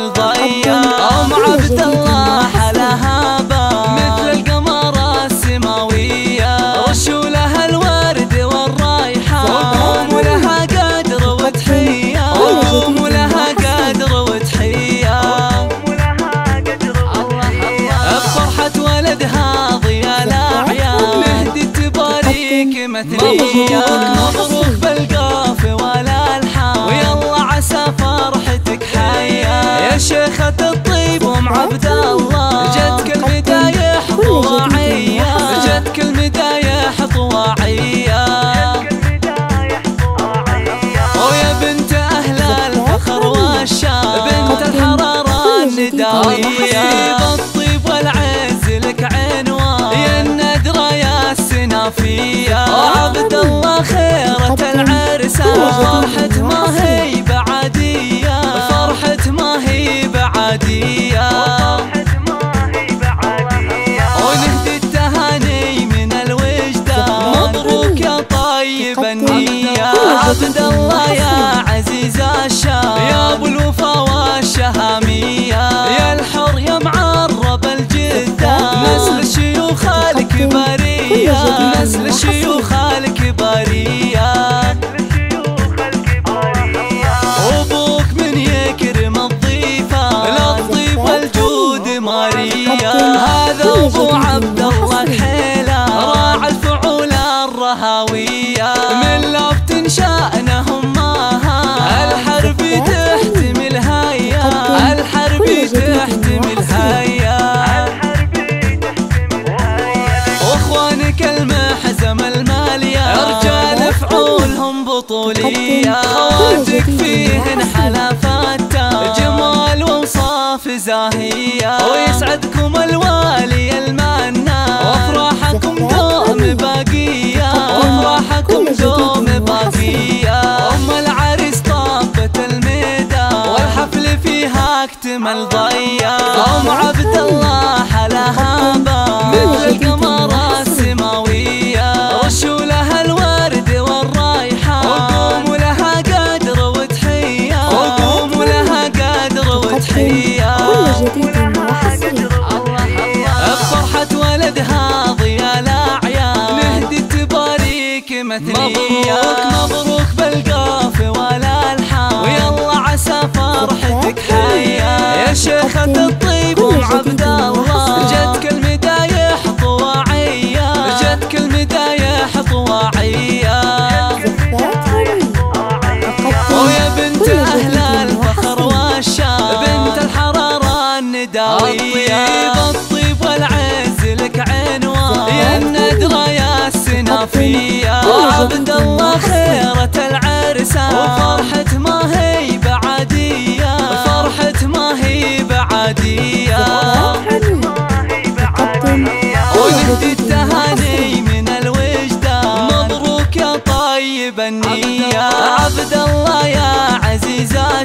ضيا ام عبد الله. عبد الله. جتك المدايح طواعية جتك المدايح طواعية ويا بنت أهل الفخر والشام بنت الحرارة النداوية بالطيب والعز لك عنوان. يا الندرة يا السنافية عبد الله خيرة العرسان فرحة ما هي عبد الله يا عزيز الشام. يا أبو الوفا والشهامية. يا الحر يا معرب الجدة. نسل الشيوخ الكبارية نسل الشيوخ الكبارية أبوك من يكرم الضيفة. للطيب والجود ماريا. هذا أبو عبد الله كحيلة راعى الفعول الرهاوية. من لفت شأنهم ماها الحرب تحتمل هيا الحرب تحتمل هيا واخوانك المحزم المالية. رجال فعولهم بطولية. خواتك فيهن حلفات جمال وصاف زاهية. ويسعدكم اكتمل ضيا ام عبد الله حلاها مثل القمر السماوية رشولها الورد والرايحة وقوم لها قدر وتحية. وقوم لها قدر وتحية. بفرحة ولدها ضيا الأعياد نهدي تباريك مثنية. مبروك. مبروك بالقاف والألحان ويلا. عسى فرحتك شيخة الطيب ام عبد الله. جتك المدايح طواعية جتك المدايح طواعية ويا بنت أهل الفخر والشام بنت الحرارة النداوية بالطيب والعز لك عنوان. يا الندرة يا السنافية عبد الله خيرة العرسان.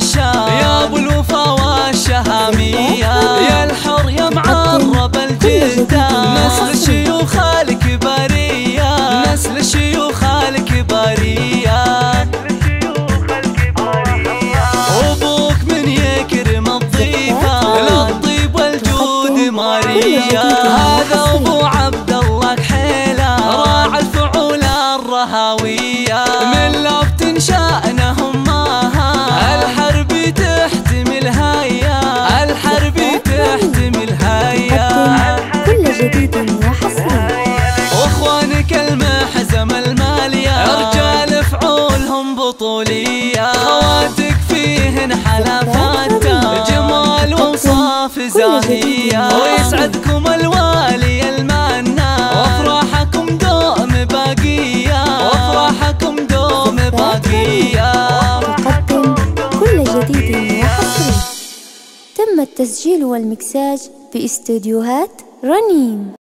الشام يا أبو الوفا والشهامية يا الحر يا معرب الجدة. نسل الشيوخ الكبارية نسل الشيوخ الكبارية أبوك من يكرم الضيفة. للطيب والجود ماريا هذا أبو بطولية خواتك فيهن حلفات جمال وصاف زاهية. ويسعدكم الوالي المنا وافراحكم دوم باقية. وافراحكم دوم باقية. كل جديد وحصري تم التسجيل والمكساج في استديوهات رنيم.